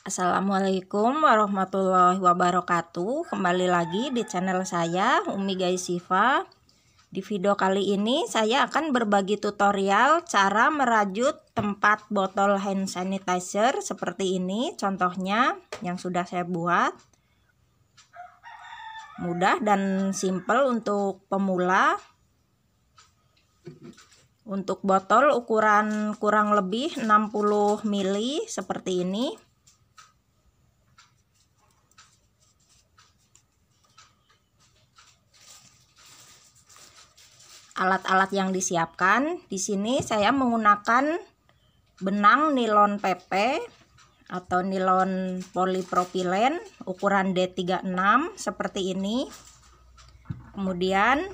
Assalamualaikum warahmatullahi wabarakatuh. Kembali lagi di channel saya Umi Gaisiva Di video kali ini saya akan berbagi tutorial Cara merajut tempat botol hand sanitizer Seperti ini. Contohnya yang sudah saya buat. Mudah dan simple untuk pemula. Untuk botol ukuran kurang lebih 60 ml seperti ini alat-alat yang disiapkan. Di sini saya menggunakan benang nilon PP atau nilon polipropilen ukuran D36 seperti ini. Kemudian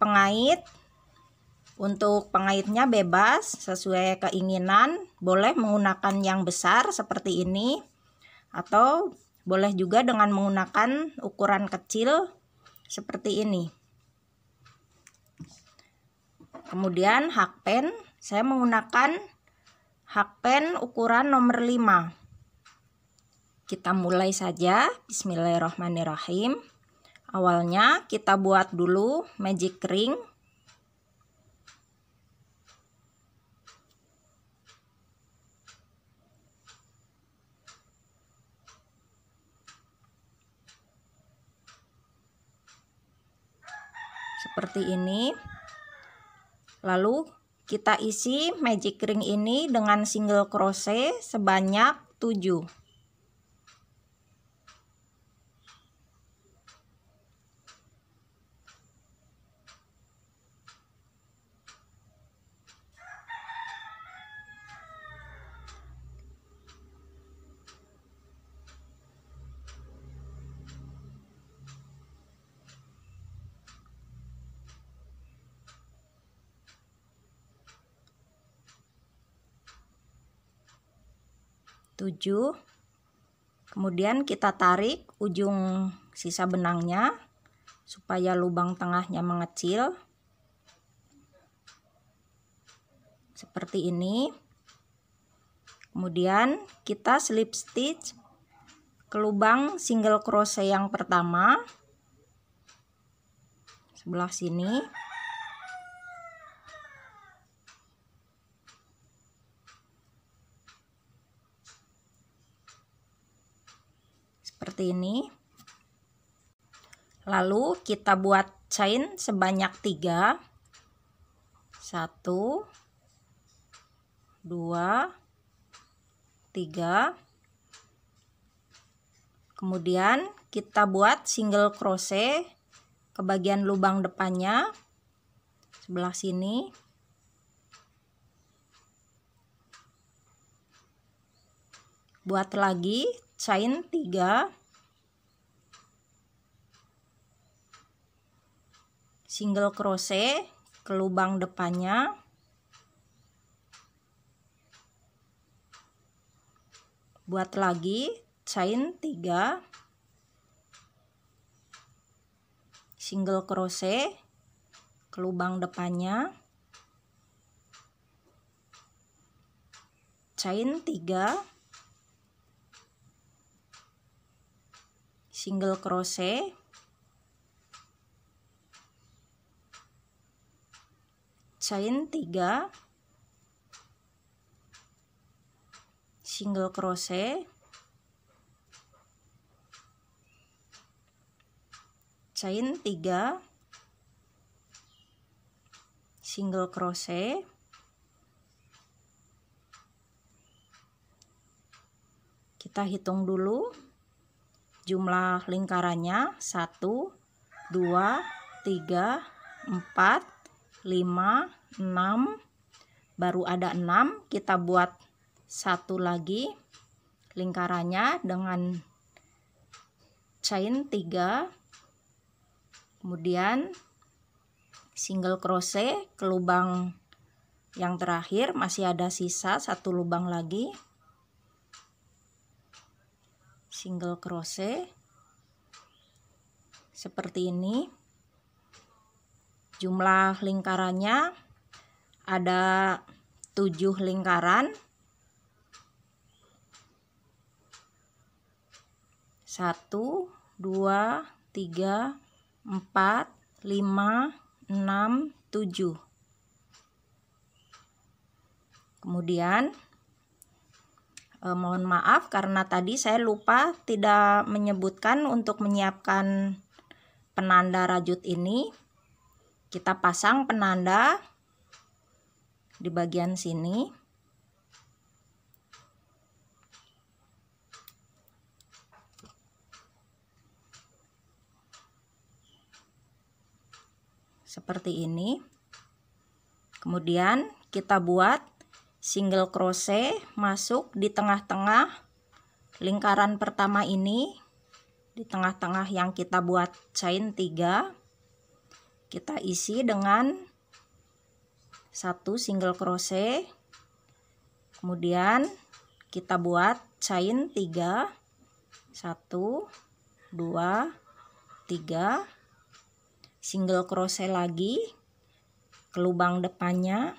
pengait untuk pengaitnya bebas sesuai keinginan, boleh menggunakan yang besar seperti ini atau boleh juga dengan menggunakan ukuran kecil seperti ini kemudian hakpen saya menggunakan hakpen ukuran nomor 5 kita mulai saja. Bismillahirrahmanirrahim. Awalnya kita buat dulu magic ring. Seperti ini Lalu kita isi magic ring ini dengan single crochet sebanyak 7. 7 kemudian kita tarik ujung sisa benangnya supaya lubang tengahnya mengecil. Seperti ini. Kemudian kita slip stitch ke lubang single crochet yang pertama. Sebelah sini seperti ini. Lalu kita buat chain sebanyak tiga. Satu dua tiga. Kemudian kita buat single crochet ke bagian lubang depannya. Sebelah sini. Buat lagi chain 3 single crochet ke lubang depannya. Buat lagi chain 3 single crochet ke lubang depannya. Chain 3 single crochet. Chain 3 single crochet. Chain 3 single crochet. Kita hitung dulu jumlah lingkarannya 1 2 3 4 5 6 baru ada 6 kita buat satu lagi lingkarannya dengan chain 3 kemudian single crochet ke lubang yang terakhir masih ada sisa satu lubang lagi single crochet seperti ini. Jumlah lingkarannya ada 7 lingkaran. 1 2 3 4 5 6 7 kemudian eh, mohon maaf karena tadi saya lupa tidak menyebutkan untuk menyiapkan penanda rajut ini. Kita pasang penanda di bagian sini. Seperti ini. Kemudian kita buat single crochet masuk di tengah-tengah lingkaran pertama ini di tengah-tengah yang kita buat chain 3 kita isi dengan satu single crochet. Kemudian kita buat chain 3 1 2 3 single crochet lagi ke lubang depannya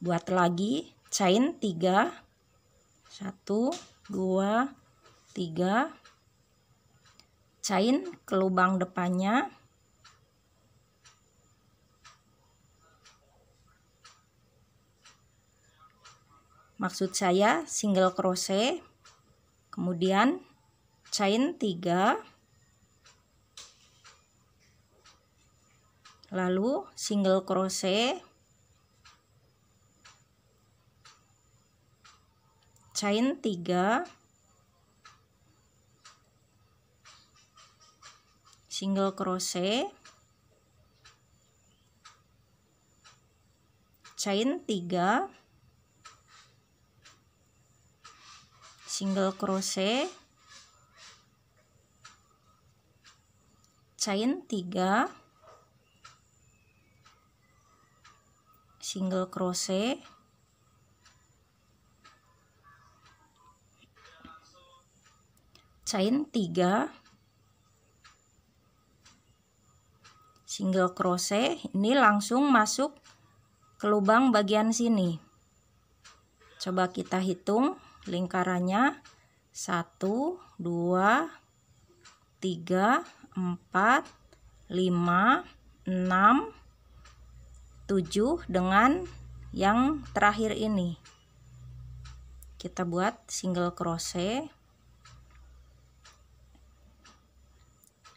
buat lagi chain 3 1 2 3 chain ke lubang depannya. Maksud saya single crochet. Kemudian chain 3 lalu single crochet chain 3 single crochet. Chain 3 single crochet. Chain 3 single crochet chain 3 single crochet ini langsung masuk ke lubang bagian sini. Coba kita hitung lingkarannya. 1 2 3 4 5 6 7 dengan yang terakhir ini. Kita buat single crochet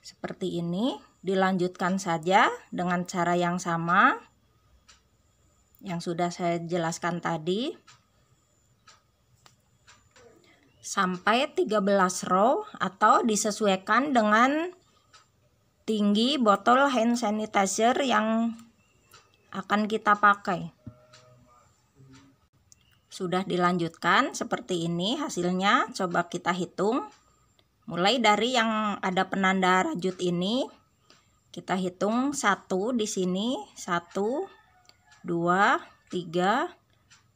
seperti ini. Dilanjutkan saja dengan cara yang sama yang sudah saya jelaskan tadi. Sampai 13 row atau disesuaikan dengan tinggi botol hand sanitizer yang akan kita pakai. Sudah dilanjutkan seperti ini hasilnya. Coba kita hitung mulai dari yang ada penanda rajut ini kita hitung satu di sini satu dua tiga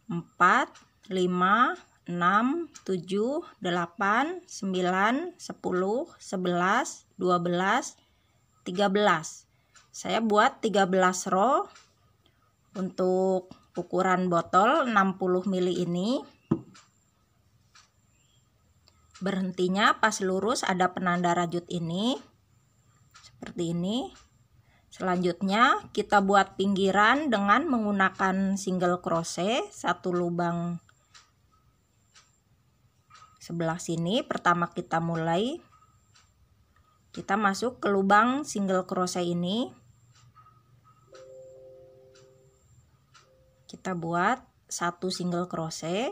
empat lima enam tujuh delapan sembilan sepuluh sebelas dua belas 13 saya buat 13 row. Untuk ukuran botol 60 ml ini berhentinya pas lurus ada penanda rajut ini. Seperti ini. Selanjutnya kita buat pinggiran dengan menggunakan single crochet satu lubang sebelah sini. Pertama kita mulai. Kita masuk ke lubang single crochet ini. Kita buat satu single crochet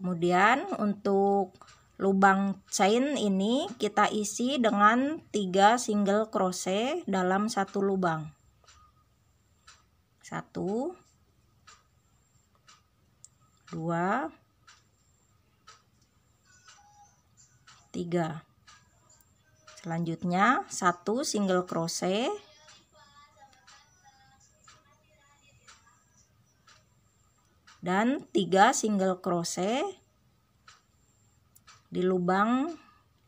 kemudian untuk lubang chain ini kita isi dengan tiga single crochet dalam satu lubang. Satu dua tiga. Selanjutnya satu single crochet dan tiga single crochet di lubang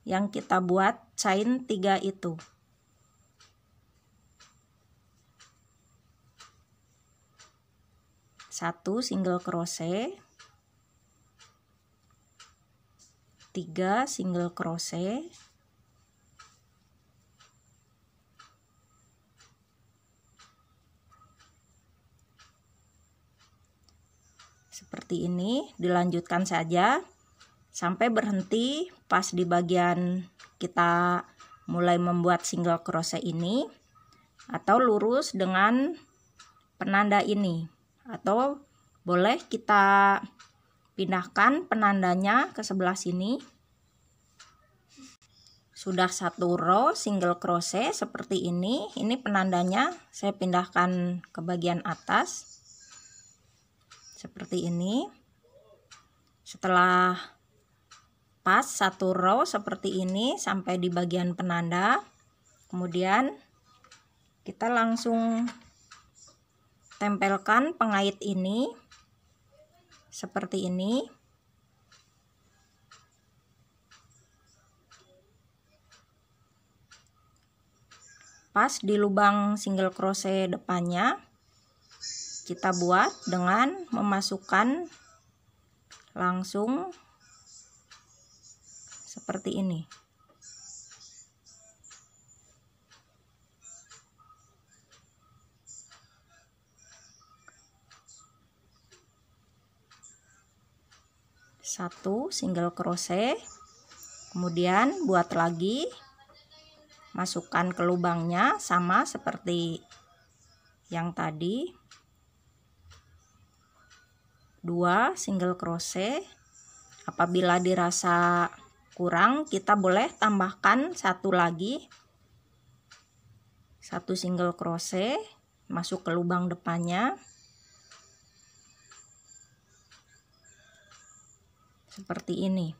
yang kita buat chain tiga itu. Satu single crochet. 3 single crochet seperti ini dilanjutkan saja. Sampai berhenti pas di bagian kita mulai membuat single crochet ini atau lurus dengan penanda ini. Atau boleh kita pindahkan penandanya ke sebelah sini. Sudah satu row single crochet seperti ini. Ini penandanya saya pindahkan ke bagian atas seperti ini. Setelah pas satu row seperti ini sampai di bagian penanda. Kemudian kita langsung tempelkan pengait ini seperti ini. Pas di lubang single crochet depannya kita buat dengan memasukkan langsung seperti ini. Satu single crochet. Kemudian buat lagi masukkan ke lubangnya sama seperti yang tadi 2 single crochet. Apabila dirasa kurang kita boleh tambahkan satu lagi. Satu single crochet masuk ke lubang depannya. Seperti ini.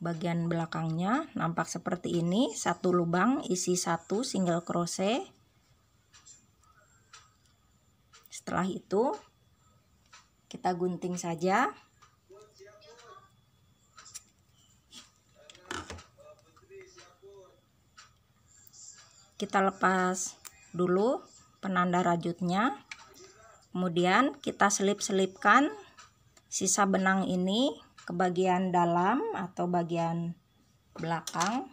Bagian belakangnya nampak seperti ini. Satu lubang isi satu single crochet setelah itu kita gunting saja. Kita lepas dulu penanda rajutnya. Kemudian kita selip-selipkan sisa benang ini ke bagian dalam atau bagian belakang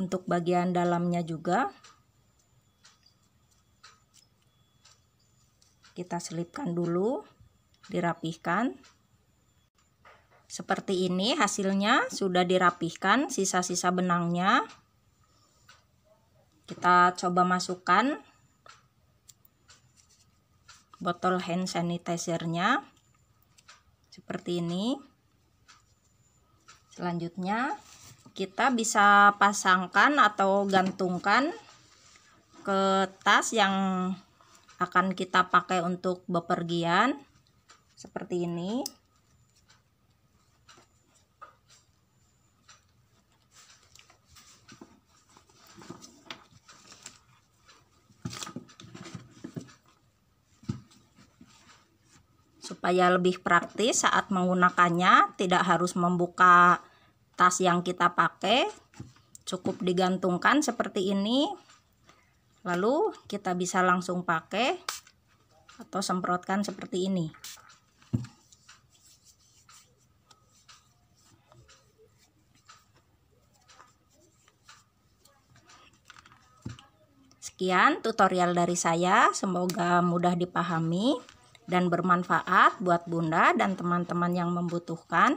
untuk bagian dalamnya juga. Kita selipkan dulu dirapihkan. Seperti ini hasilnya sudah dirapihkan sisa-sisa benangnya. Kita coba masukkan botol hand sanitizernya. Seperti ini. Selanjutnya kita bisa pasangkan atau gantungkan ke tas yang akan kita pakai untuk bepergian. Seperti ini. Supaya lebih praktis saat menggunakannya tidak harus membuka tas yang kita pakai cukup digantungkan seperti ini lalu kita bisa langsung pakai atau semprotkan seperti ini Sekian tutorial dari saya, semoga mudah dipahami dan bermanfaat buat Bunda dan teman-teman yang membutuhkan.